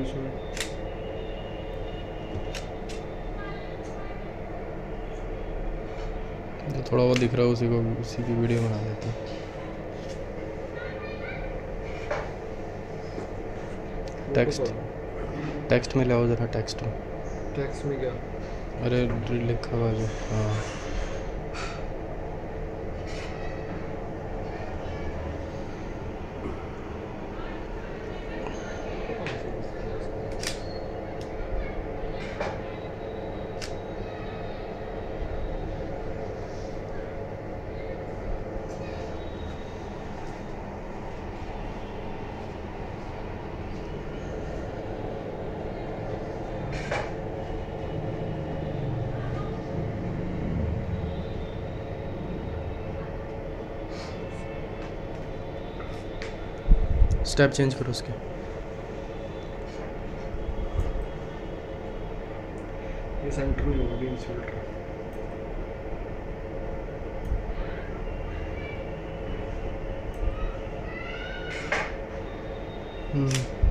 बीच में जो थोड़ा बहुत दिख रहा है उसी को उसी की वीडियो बना देते हैं। टेक्स्ट टेक्स्ट में ले आओ ज़रा टेक्स्ट में। टैक्स में क्या? अरे लिखा हुआ जो हाँ। स्टेप चेंज करो उसके। ये सेंटर में होगा हम्म।